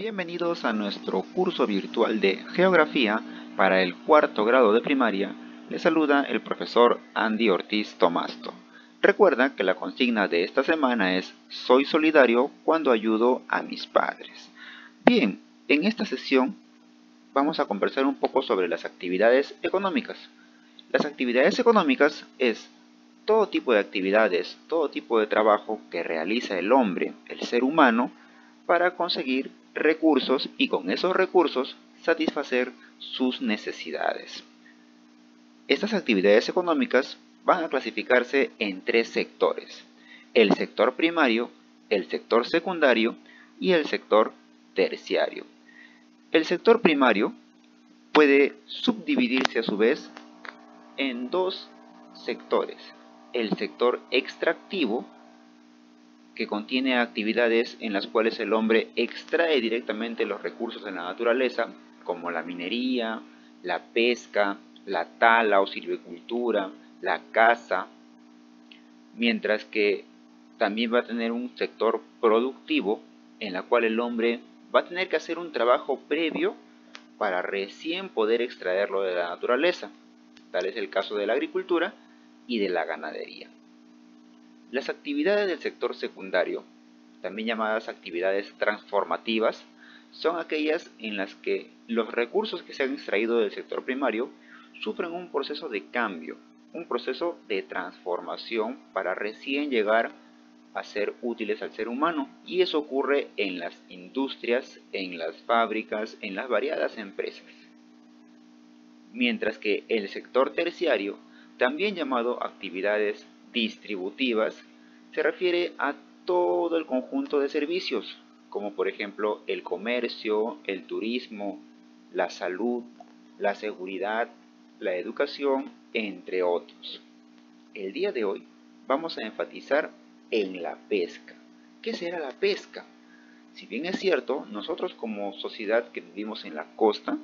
Bienvenidos a nuestro curso virtual de Geografía para el cuarto grado de primaria. Les saluda el profesor Andy Ortiz Tomasto. Recuerda que la consigna de esta semana es Soy solidario cuando ayudo a mis padres. Bien, en esta sesión vamos a conversar un poco sobre las actividades económicas. Las actividades económicas es todo tipo de actividades, todo tipo de trabajo que realiza el hombre, el ser humano, para conseguir recursos y con esos recursos satisfacer sus necesidades. Estas actividades económicas van a clasificarse en tres sectores, el sector primario, el sector secundario y el sector terciario. El sector primario puede subdividirse a su vez en dos sectores, el sector extractivo que contiene actividades en las cuales el hombre extrae directamente los recursos de la naturaleza, como la minería, la pesca, la tala o silvicultura, la caza, mientras que también va a tener un sector productivo en la cual el hombre va a tener que hacer un trabajo previo para recién poder extraerlo de la naturaleza. Tal es el caso de la agricultura y de la ganadería. Las actividades del sector secundario, también llamadas actividades transformativas, son aquellas en las que los recursos que se han extraído del sector primario sufren un proceso de cambio, un proceso de transformación para recién llegar a ser útiles al ser humano. Y eso ocurre en las industrias, en las fábricas, en las variadas empresas. Mientras que el sector terciario, también llamado actividades distributivas se refiere a todo el conjunto de servicios, como por ejemplo el comercio, el turismo, la salud, la seguridad, la educación, entre otros. El día de hoy vamos a enfatizar en la pesca. ¿Qué será la pesca? Si bien es cierto, nosotros como sociedad que vivimos en la costa,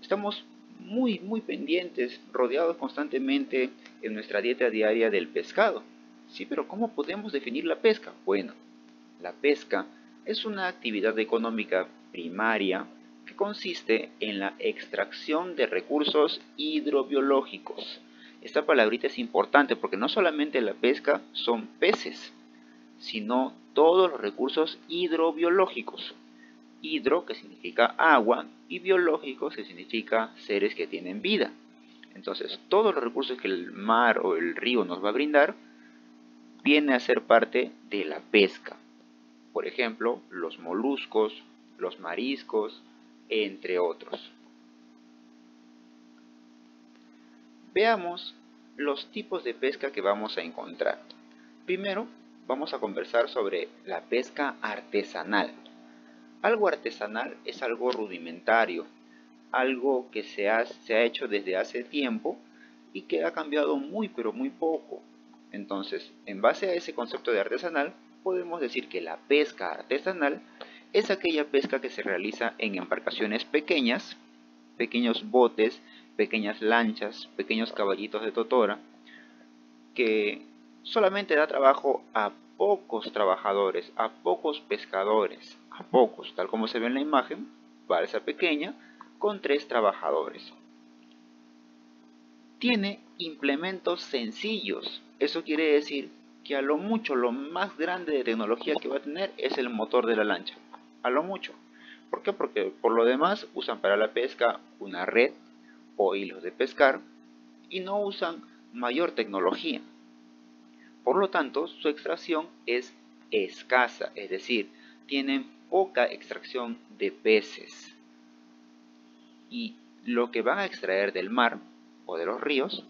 estamos muy, muy pendientes, rodeados constantemente en nuestra dieta diaria del pescado. Sí, pero ¿cómo podemos definir la pesca? Bueno, la pesca es una actividad económica primaria que consiste en la extracción de recursos hidrobiológicos. Esta palabrita es importante porque no solamente la pesca son peces, sino todos los recursos hidrobiológicos. Hidro, que significa agua, y biológicos, que significa seres que tienen vida. Entonces, todos los recursos que el mar o el río nos va a brindar viene a ser parte de la pesca. Por ejemplo, los moluscos, los mariscos, entre otros. Veamos los tipos de pesca que vamos a encontrar. Primero, vamos a conversar sobre la pesca artesanal. Algo artesanal es algo rudimentario, algo que se ha, hecho desde hace tiempo y que ha cambiado muy pero muy poco. Entonces, en base a ese concepto de artesanal, podemos decir que la pesca artesanal es aquella pesca que se realiza en embarcaciones pequeñas, pequeños botes, pequeñas lanchas, pequeños caballitos de totora, que solamente da trabajo a pocos trabajadores, a pocos pescadores, a pocos, tal como se ve en la imagen, balsa pequeña con tres trabajadores. Tiene implementos sencillos, eso quiere decir que a lo mucho, lo más grande de tecnología que va a tener es el motor de la lancha, a lo mucho. ¿Por qué? Porque por lo demás usan para la pesca una red o hilos de pescar y no usan mayor tecnología. Por lo tanto, su extracción es escasa, es decir, tienen poca extracción de peces. Y lo que van a extraer del mar o de los ríos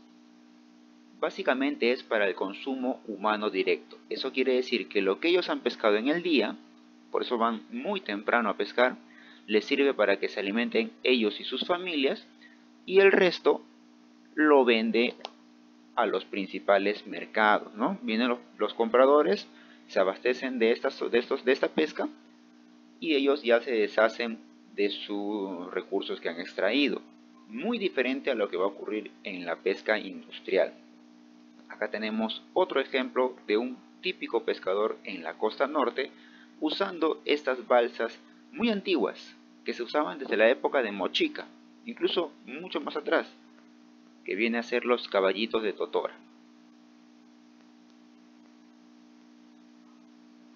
básicamente es para el consumo humano directo. Eso quiere decir que lo que ellos han pescado en el día, por eso van muy temprano a pescar, les sirve para que se alimenten ellos y sus familias y el resto lo vende a los principales mercados, ¿no? Vienen los, compradores, se abastecen de, estas, de, estos, de esta pesca y ellos ya se deshacen de sus recursos que han extraído. Muy diferente a lo que va a ocurrir en la pesca industrial. Acá tenemos otro ejemplo de un típico pescador en la costa norte usando estas balsas muy antiguas que se usaban desde la época de Mochica, incluso mucho más atrás, que viene a ser los caballitos de Totora.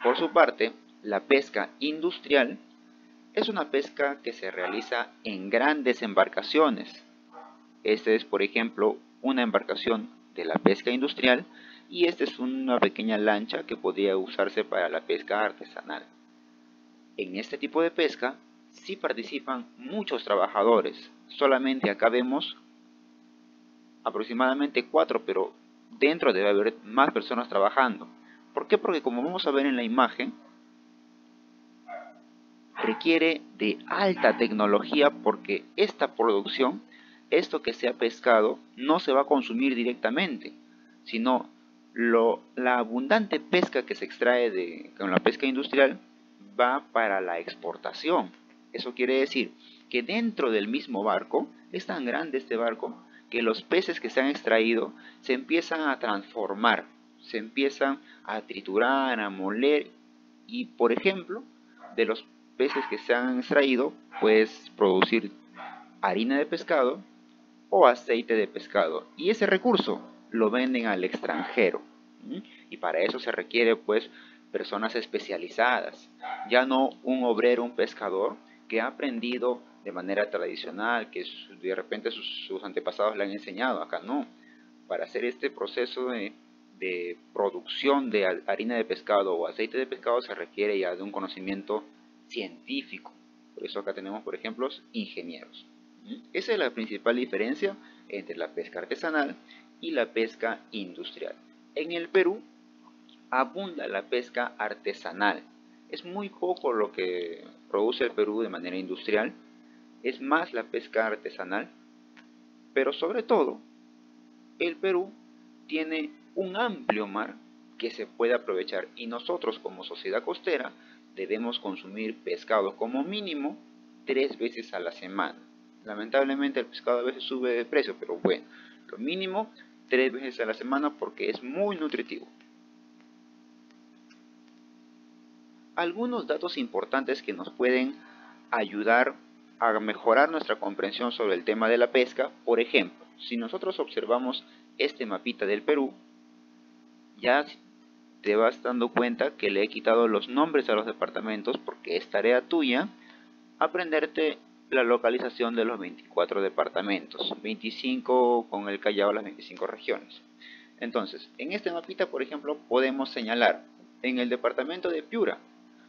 Por su parte, la pesca industrial es una pesca que se realiza en grandes embarcaciones. Esta es, por ejemplo, una embarcación de la pesca industrial y esta es una pequeña lancha que podría usarse para la pesca artesanal. En este tipo de pesca sí participan muchos trabajadores. Solamente acá vemos aproximadamente cuatro, pero dentro debe haber más personas trabajando. ¿Por qué? Porque como vamos a ver en la imagen, requiere de alta tecnología porque esta producción, esto que se ha pescado, no se va a consumir directamente, sino la abundante pesca que se extrae de, con la pesca industrial va para la exportación. Eso quiere decir que dentro del mismo barco, es tan grande este barco, que los peces que se han extraído se empiezan a transformar, se empiezan a triturar, a moler y, por ejemplo, de los peces que se han extraído, puedes producir harina de pescado o aceite de pescado. Y ese recurso lo venden al extranjero. Y para eso se requiere pues personas especializadas, ya no un obrero, un pescador que ha aprendido de manera tradicional, que de repente sus, antepasados le han enseñado, acá no. Para hacer este proceso de, de producción de harina de pescado o aceite de pescado se requiere ya de un conocimiento científico. Por eso acá tenemos, por ejemplo, ingenieros. Esa es la principal diferencia entre la pesca artesanal y la pesca industrial. En el Perú abunda la pesca artesanal. Es muy poco lo que produce el Perú de manera industrial. Es más la pesca artesanal. Pero sobre todo, el Perú tiene un amplio mar que se puede aprovechar y nosotros como sociedad costera debemos consumir pescado como mínimo tres veces a la semana. Lamentablemente el pescado a veces sube de precio, pero bueno, lo mínimo tres veces a la semana porque es muy nutritivo. Algunos datos importantes que nos pueden ayudar a mejorar nuestra comprensión sobre el tema de la pesca, por ejemplo, si nosotros observamos este mapita del Perú, ya te vas dando cuenta que le he quitado los nombres a los departamentos porque es tarea tuya aprenderte la localización de los 24 departamentos, 25 con el Callao las 25 regiones. Entonces, en este mapita, por ejemplo, podemos señalar en el departamento de Piura,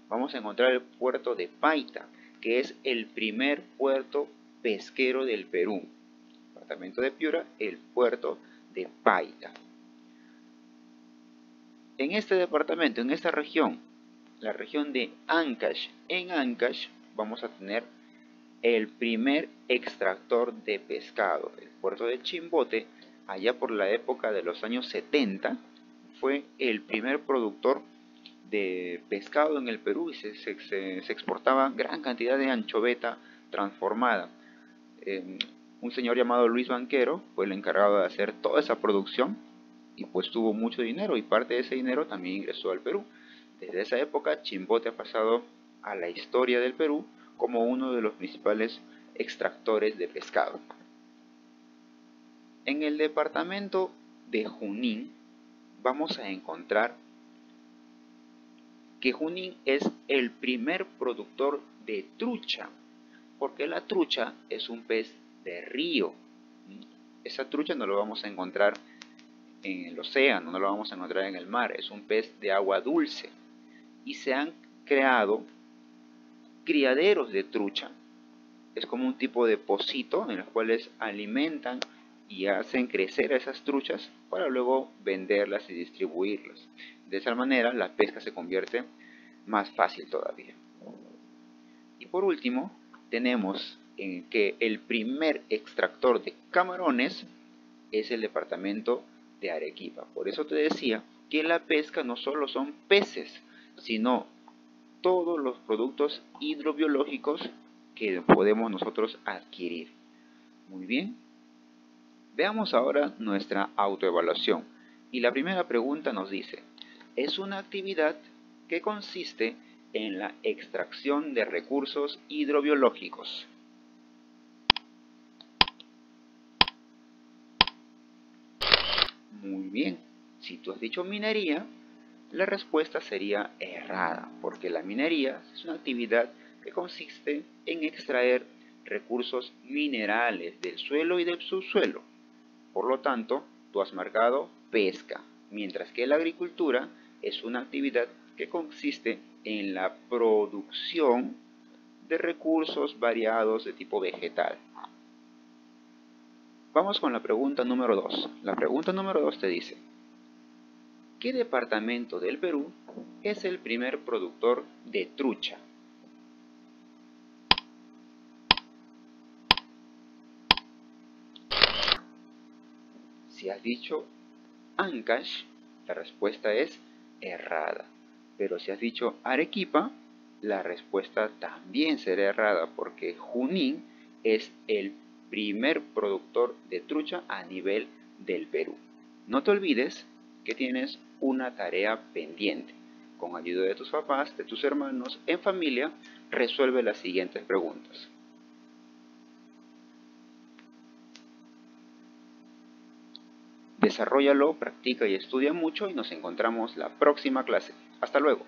vamos a encontrar el puerto de Paita, que es el primer puerto pesquero del Perú. Departamento de Piura, el puerto de Paita. En este departamento, en esta región, la región de Ancash, en Ancash vamos a tener el primer extractor de pescado. El puerto de Chimbote, allá por la época de los años 70, fue el primer productor de pescado en el Perú y se, exportaba gran cantidad de anchoveta transformada. Em, un señor llamado Luis Banquero fue el encargado de hacer toda esa producción y pues tuvo mucho dinero y parte de ese dinero también ingresó al Perú. Desde esa época Chimbote ha pasado a la historia del Perú como uno de los principales extractores de pescado. En el departamento de Junín vamos a encontrar que Junín es el primer productor de trucha, porque la trucha es un pez de río. Esa trucha no lo vamos a encontrar en el océano, no lo vamos a encontrar en el mar, es un pez de agua dulce. Y se han creado criaderos de trucha. Es como un tipo de pocito en los cuales alimentan y hacen crecer a esas truchas para luego venderlas y distribuirlas. De esa manera la pesca se convierte más fácil todavía. Y por último, tenemos en que el primer extractor de camarones es el departamento de Arequipa. Por eso te decía que la pesca no solo son peces, sino todos los productos hidrobiológicos que podemos nosotros adquirir. Muy bien. Veamos ahora nuestra autoevaluación. Y la primera pregunta nos dice, es una actividad que consiste en la extracción de recursos hidrobiológicos. Muy bien, si tú has dicho minería, la respuesta sería errada, porque la minería es una actividad que consiste en extraer recursos minerales del suelo y del subsuelo. Por lo tanto, tú has marcado pesca, mientras que la agricultura es una actividad que consiste en la producción de recursos variados de tipo vegetal. Vamos con la pregunta número 2. La pregunta número 2 te dice, ¿qué departamento del Perú es el primer productor de trucha? Si has dicho Ancash, la respuesta es errada. Pero si has dicho Arequipa, la respuesta también será errada porque Junín es el primer productor de trucha a nivel del Perú. No te olvides que tienes una tarea pendiente. Con ayuda de tus papás, de tus hermanos, en familia, resuelve las siguientes preguntas. Desarrollalo, practica y estudia mucho y nos encontramos la próxima clase. Hasta luego.